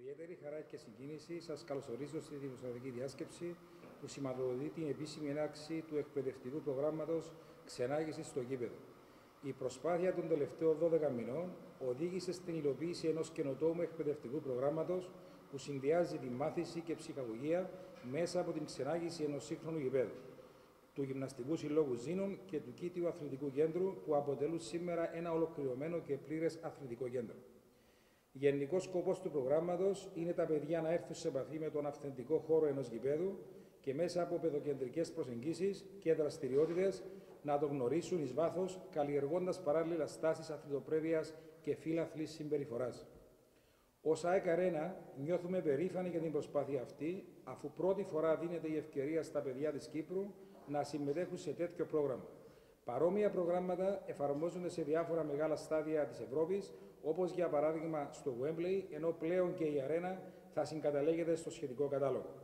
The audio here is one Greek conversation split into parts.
ιδιαίτερη χαρά και συγκίνηση σας καλωσορίζω στη δημοσιογραφική διάσκεψη που σηματοδοτεί την επίσημη έναρξη του εκπαιδευτικού προγράμματος Ξενάγηση στο γήπεδο. Η προσπάθεια των τελευταίων 12 μηνών οδήγησε στην υλοποίηση ενός καινοτόμου εκπαιδευτικού προγράμματος που συνδυάζει τη μάθηση και ψυχαγωγία μέσα από την ξενάγηση ενός σύγχρονου γηπέδου του Γυμναστικού Συλλόγου Ζήνων και του Κίτιου Αθλητικού Κέντρου, που αποτελούν σήμερα ένα ολοκληρωμένο και πλήρες αθλητικό κέντρο. Γενικός σκοπός του προγράμματος είναι τα παιδιά να έρθουν σε επαφή με τον αυθεντικό χώρο ενός γηπέδου και μέσα από παιδοκεντρικές προσεγγίσεις και δραστηριότητες να το γνωρίσουν εις βάθος, καλλιεργώντας παράλληλα στάσεις αθλητοπρέπεια και φύλαθλη συμπεριφοράς. Ω ΑΕΚ Αρένα νιώθουμε περήφανοι για την προσπάθεια αυτή, αφού πρώτη φορά δίνεται η ευκαιρία στα παιδιά της Κύπρου να συμμετέχουν σε τέτοιο πρόγραμμα. Παρόμοια προγράμματα εφαρμόζονται σε διάφορα μεγάλα στάδια της Ευρώπης, όπως για παράδειγμα στο Wembley, ενώ πλέον και η αρένα θα συγκαταλέγεται στο σχετικό κατάλογο.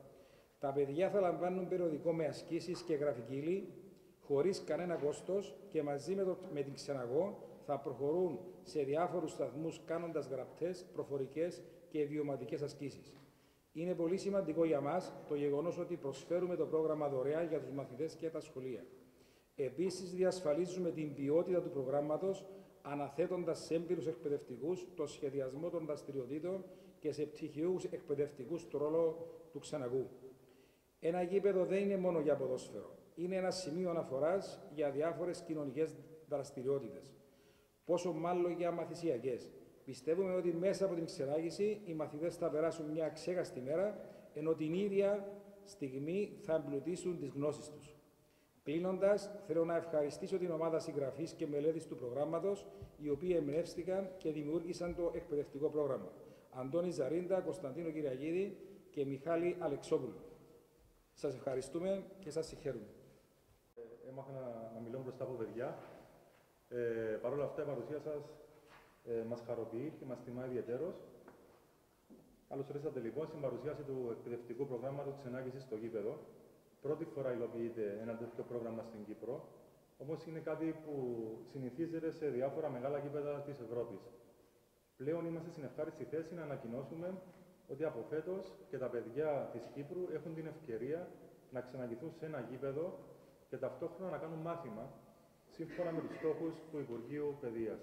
Τα παιδιά θα λαμβάνουν περιοδικό με ασκήσεις και γραφική ύλη, χωρίς κανένα κόστος και μαζί με, το, με την ξεναγό θα προχωρούν σε διάφορους σταθμούς κάνοντας γραπτές, προφορικές και βιωματικέ ασκήσεις. Είναι πολύ σημαντικό για μας το γεγονός ότι προσφέρουμε το πρόγραμμα δωρεά για τους μαθητές και τα σχολεία. Επίσης, διασφαλίζουμε την ποιότητα του προγράμματος, αναθέτοντας σε έμπειρους εκπαιδευτικούς το σχεδιασμό των δραστηριοτήτων και σε πτυχιού εκπαιδευτικούς του ρόλο του ξαναγού. Ένα γήπεδο δεν είναι μόνο για ποδόσφαιρο. Είναι ένα σημείο αναφοράς για διάφορες κοινωνικές δραστηριότητες. Πόσο μάλλον για μαθησιακές. Πιστεύουμε ότι μέσα από την ξεράγηση οι μαθητές θα περάσουν μια ξέχαστη μέρα, ενώ την ίδια στιγμή θα εμπλουτίσουν τις γνώσεις τους. Κλείνοντας, θέλω να ευχαριστήσω την ομάδα συγγραφής και μελέτης του προγράμματος, οι οποίοι εμπνεύστηκαν και δημιούργησαν το εκπαιδευτικό πρόγραμμα. Αντώνη Ζαρίντα, Κωνσταντίνο Κυριακίδη και Μιχάλη Αλεξόπουλου. Σας ευχαριστούμε και σας συγχαίρουμε. Ε, έμαθα να, να μιλώ μπροστά από παιδιά. Ε, Παρ' όλα αυτά, η παρουσία σας ε, μας χαροποιεί και μας τιμά ιδιαίτερω. Καλώ ορίσατε λοιπόν στην παρουσίαση του εκπαιδευτικού προγράμματος Ξενάγηση στο γήπεδο. Πρώτη φορά υλοποιείται ένα τέτοιο πρόγραμμα στην Κύπρο, όμως είναι κάτι που συνηθίζεται σε διάφορα μεγάλα γήπεδα της Ευρώπης. Πλέον είμαστε στην ευχάριστη θέση να ανακοινώσουμε ότι από φέτος και τα παιδιά της Κύπρου έχουν την ευκαιρία να ξαναγηθούν σε ένα γήπεδο και ταυτόχρονα να κάνουν μάθημα σύμφωνα με τους στόχους του Υπουργείου Παιδείας.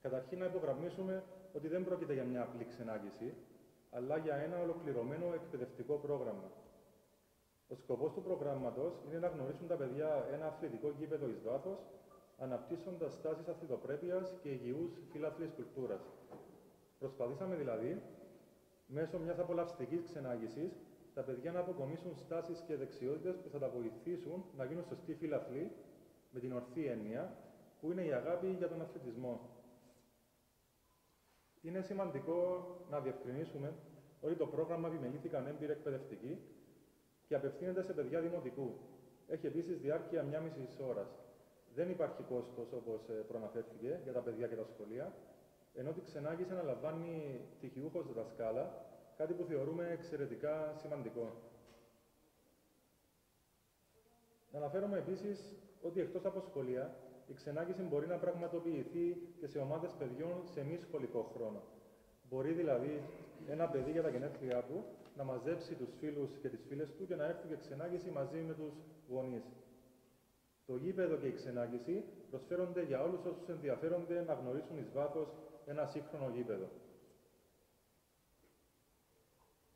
Καταρχήν να υπογραμμίσουμε ότι δεν πρόκειται για μια απλή ξενάγηση, αλλά για ένα ολοκληρωμένο εκπαιδευτικό πρόγραμμα. Ο σκοπός του προγράμματος είναι να γνωρίσουν τα παιδιά ένα αθλητικό γήπεδο εις βάθος, αναπτύσσοντας τάσεις αθλητοπρέπειας και υγιούς φιλάθλη κουλτούρας. Προσπαθήσαμε δηλαδή, μέσω μιας απολαυστικής ξενάγησης, τα παιδιά να αποκομίσουν στάσεις και δεξιότητες που θα τα βοηθήσουν να γίνουν σωστοί φιλαθλοί με την ορθή έννοια, που είναι η αγάπη για τον αθλητισμό. Είναι σημαντικό να διευκρινίσουμε ότι το πρόγραμμα επιμελήθηκαν έμπειροι εκπαιδευτικοί και απευθύνεται σε παιδιά δημοτικού. Έχει επίσης διάρκεια μία μισή ώρας. Δεν υπάρχει κόστος, όπως ε, προαναφέρθηκε, για τα παιδιά και τα σχολεία, ενώ τη ξενάγηση αναλαμβάνει τυχιούχο δασκάλα, κάτι που θεωρούμε εξαιρετικά σημαντικό. Να αναφέρουμε επίσης ότι εκτός από σχολεία, η ξενάγηση μπορεί να πραγματοποιηθεί και σε ομάδες παιδιών σε μη σχολικό χρόνο. Μπορεί δηλαδή ένα παιδί για τα γενέθλιά του να μαζέψει τους φίλους και τις φίλες του και να έρθει για ξενάγηση μαζί με τους γονείς. Το γήπεδο και η ξενάγηση προσφέρονται για όλους όσους ενδιαφέρονται να γνωρίσουν εις βάθος ένα σύγχρονο γήπεδο.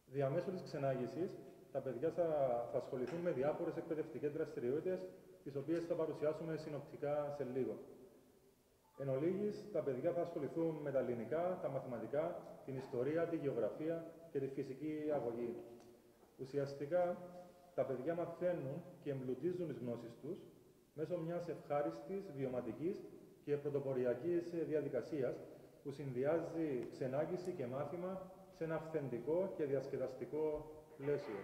Διαμέσου της ξενάγησης, τα παιδιά θα, θα ασχοληθούν με διάφορες εκπαιδευτικές δραστηριότητες τις οποίες θα παρουσιάσουμε συνοπτικά σε λίγο. Εν ολίγης, τα παιδιά θα ασχοληθούν με τα ελληνικά, τα μαθηματικά, την ιστορία, τη γεωγραφία και τη φυσική αγωγή. Ουσιαστικά, τα παιδιά μαθαίνουν και εμπλουτίζουν τις γνώσεις τους μέσω μιας ευχάριστης, βιωματικής και πρωτοποριακής διαδικασίας που συνδυάζει ξενάγηση και μάθημα σε ένα αυθεντικό και διασκεδαστικό πλαίσιο.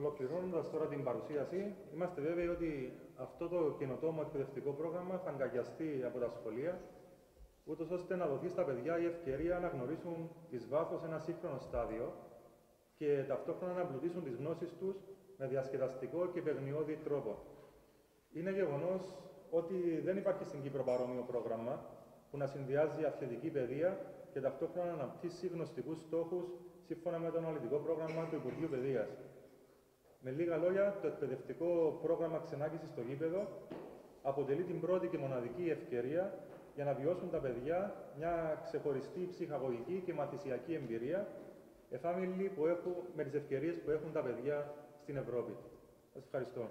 Ολοκληρώνοντας τώρα την παρουσίαση, είμαστε βέβαιοι ότι αυτό το καινοτόμο εκπαιδευτικό πρόγραμμα θα αγκαλιαστεί από τα σχολεία, ούτως ώστε να δοθεί στα παιδιά η ευκαιρία να γνωρίσουν εις βάθος ένα σύγχρονο στάδιο και ταυτόχρονα να εμπλουτίσουν τις γνώσεις τους με διασκεδαστικό και παιγνιώδη τρόπο. Είναι γεγονός ότι δεν υπάρχει στην Κύπρο παρόμοιο πρόγραμμα που να συνδυάζει αθλητική παιδεία και ταυτόχρονα να αναπτύσσει γνωστικούς στόχους σύμφωνα με το αναλυτικό πρόγραμμα του Υπουργείου Παιδείας. Με λίγα λόγια, το εκπαιδευτικό πρόγραμμα ξενάγησης στο γήπεδο αποτελεί την πρώτη και μοναδική ευκαιρία για να βιώσουν τα παιδιά μια ξεχωριστή ψυχαγωγική και μαθησιακή εμπειρία, εφάμιλη που έχουν, με τις ευκαιρίες που έχουν τα παιδιά στην Ευρώπη. Σας ευχαριστώ.